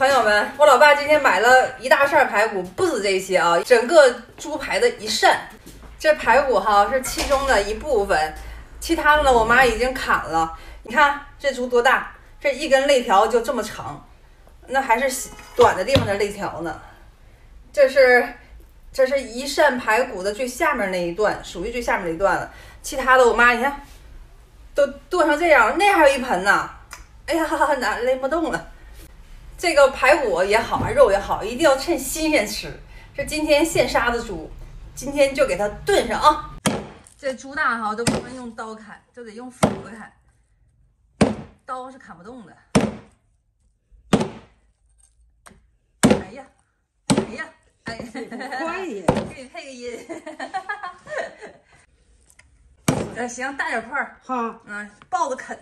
朋友们，我老爸今天买了一大扇排骨，不止这些啊，整个猪排的一扇。这排骨哈是其中的一部分，其他的呢我妈已经砍了。你看这猪多大，这一根肋条就这么长，那还是短的地方的肋条呢。这是这是一扇排骨的最下面那一段，属于最下面那一段了。其他的我妈你看都剁成这样了，那还有一盆呢。哎呀，拿勒不动了。这个排骨也好，肉也好，一定要趁新鲜吃。这今天现杀的猪。今天就给它炖上啊！这猪大哈都不能用刀砍，就得用斧子砍，刀是砍不动的。哎呀，哎呀，哎呀，快呀！给你配个音。呃，行，大点块儿哈，嗯，抱着啃，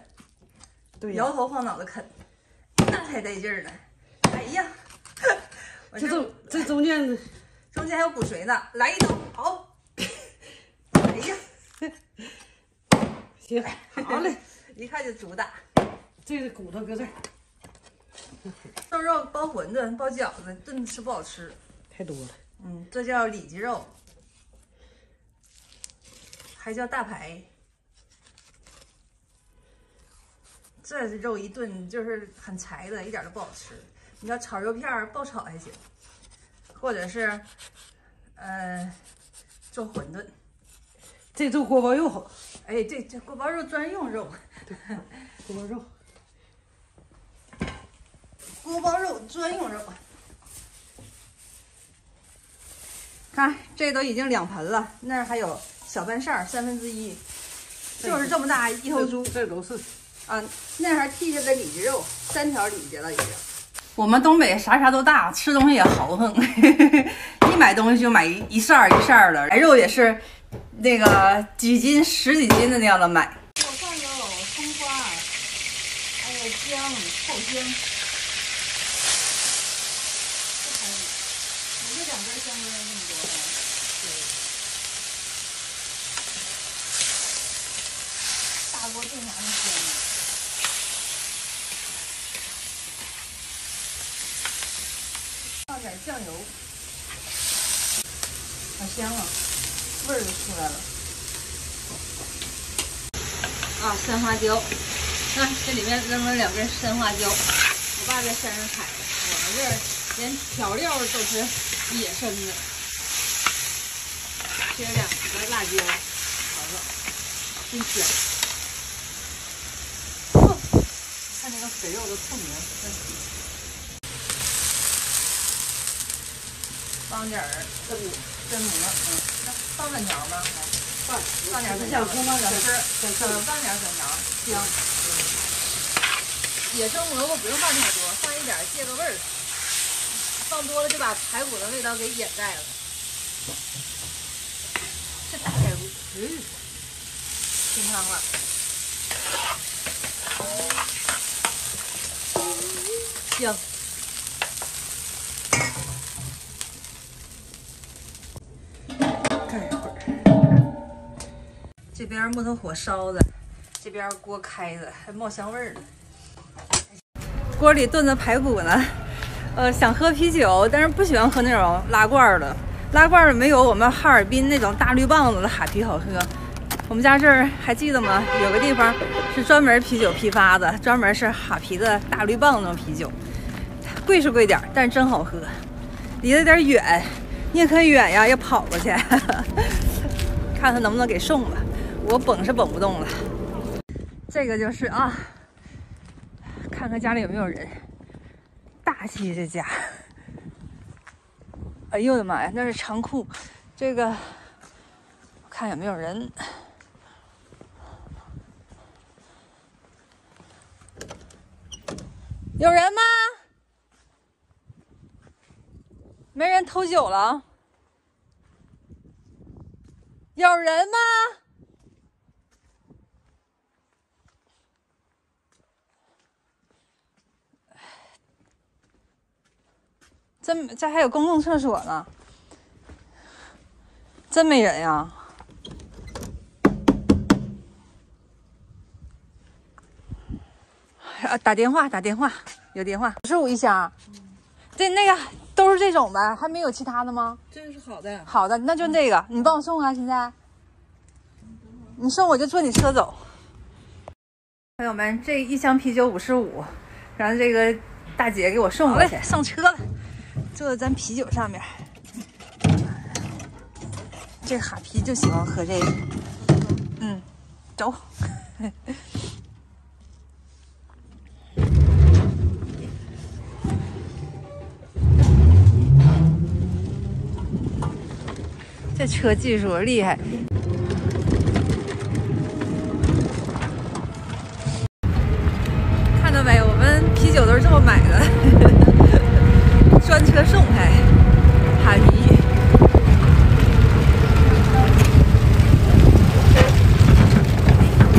对，摇头晃脑的啃，那才带劲儿呢。这中这中间。中间还有骨髓呢，来一刀，好。哎呀，行，好嘞，一看就足大。这个骨头搁这儿。瘦肉包馄饨、包饺子，炖吃不好吃，太多了。嗯，这叫里脊肉，还叫大排。这肉一炖就是很柴的，一点都不好吃。你要炒肉片、爆炒还行。或者是，呃，做馄饨，这做锅包肉好。哎，对，这锅包肉专用肉，锅包肉，锅包肉专用肉。看，这都已经两盆了，那儿还有小半扇儿，三分之一，就是这么大一头猪。这都是啊，那还剔下来里脊肉，三条里脊了已经。我们东北啥啥都大，吃东西也豪横，一买东西就买一一扇儿一扇儿的，肉也是那个几斤十几斤的那样的买。做饭有葱花，还有姜、爆香。这还有，我这两根香根这么多呢。对，大锅炖啥那香呢？点酱油，好香啊，味儿都出来了。啊，山花椒，看这里面扔了两根山花椒，我爸在山上采的，我们这儿连调料都是野生的。切两个辣椒，瞅瞅，真香。看那个肥肉都透明，放点儿根根蘑，嗯，放粉条吗？放放点粉条，小放点丝，放点粉条，香。野生蘑菇不用放太多，放一点借个味儿。放多了就把排骨的味道给掩盖了。这大排骨，嗯，清汤了。香。这边木头火烧着，这边锅开着，还冒香味儿呢。锅里炖着排骨呢，呃，想喝啤酒，但是不喜欢喝那种拉罐的，拉罐的没有我们哈尔滨那种大绿棒子的哈啤好喝。我们家这儿还记得吗？有个地方是专门啤酒批发的，专门是哈啤的大绿棒那种啤酒，贵是贵点，但是真好喝。离得有点远，你也可远呀，要跑过去，看看能不能给送了。我绷是绷不动了，这个就是啊，看看家里有没有人，大气这家。哎呦我的妈呀，那是仓库，这个看有没有人，有人吗？没人偷酒了？有人吗？真这还有公共厕所呢，真没人呀！啊，打电话打电话，有电话，十五一箱，这那个都是这种呗，还没有其他的吗？这个是好的。好的，那就这个，你帮我送啊！现在，你送我就坐你车走。朋友们，这一箱啤酒五十五，然后这个大姐给我送过去，上车了，坐在咱啤酒上面。这哈啤就喜欢喝这个，嗯，走。这车技术厉害。看到没？我们啤酒都是这么买的，专车送还哈尼。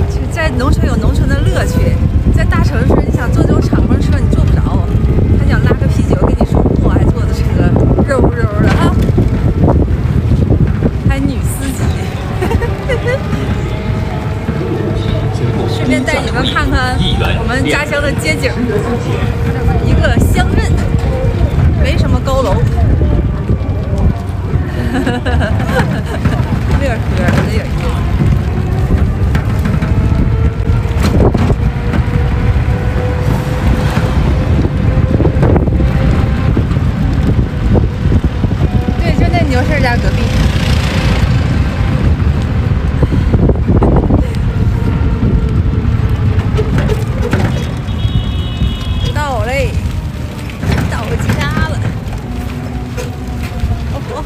就在农村有农村的乐趣，在大城市你想坐这种敞篷车你坐不着，还想拉个啤酒给你送货，还坐着车肉乎肉的哈。还女司机，顺便带你们看看我们家乡的街景。一个乡镇，没什么高楼，乐呵的有意思。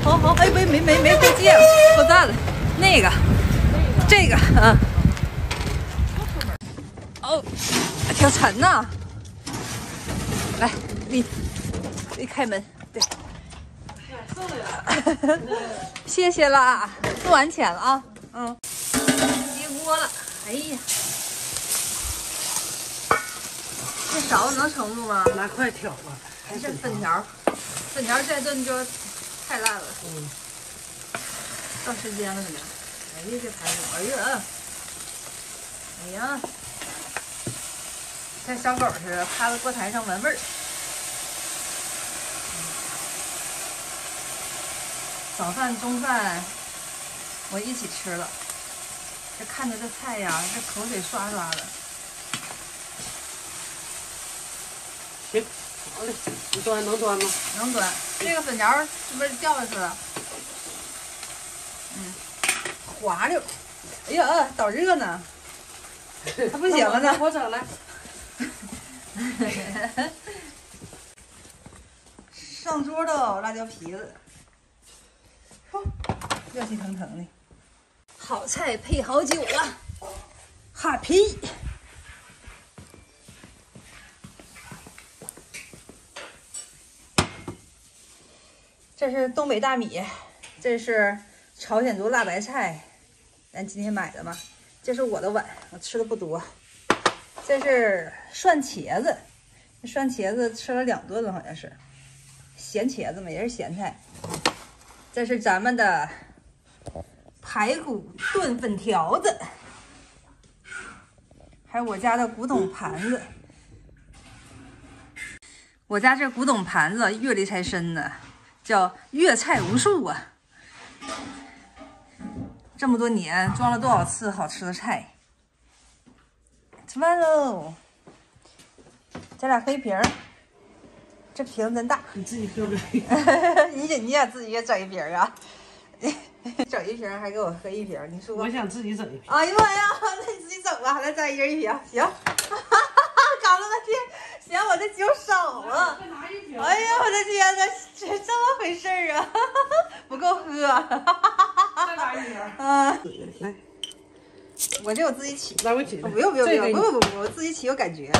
好好，哎，没没没没再见了，过站了。那个，这个，嗯。哦，挺沉呐。来，你，你开门，对。谢谢啦，付完钱了啊，嗯，接锅了，哎呀，这勺子能盛住吗？拿筷挑吧。还是粉条，粉条再炖就太烂了。嗯。到时间了没？哎呀，这排骨，哎呀，哎呀，像小狗似的趴在锅台上闻味儿。早饭、中饭我一起吃了，这看着这菜呀，这口水刷刷的。行，好嘞，你端能端吗？能端。这个粉条是不是掉下去了？嗯，滑溜。哎呀，导热呢，还不行了呢。我整来。上桌喽辣椒皮子，热气腾腾的。好菜配好酒啊，哈啤。这是东北大米，这是朝鲜族辣白菜，咱今天买的嘛。这是我的碗，我吃的不多。这是蒜茄子，蒜茄子吃了两顿了，好像是咸茄子嘛，也是咸菜。这是咱们的排骨炖粉条子，还有我家的古董盘子。我家这古董盘子阅历才深呢。叫粤菜无数啊！这么多年装了多少次好吃的菜？吃饭喽！咱俩喝一瓶儿，这瓶真大。你自己喝不？你也你也自己也整一瓶啊？整一瓶还给我喝一瓶，你说？我想自己整一瓶。哎呀妈呀！那你自己整吧，咱一人一瓶，行。搞了半天，嫌我这酒少了。哎呀，我的天呐，这怎么回事儿啊？不够喝。再来一瓶。嗯，来，我这我自己起。来我起。不用不用不用不用不用，我自己起有感觉。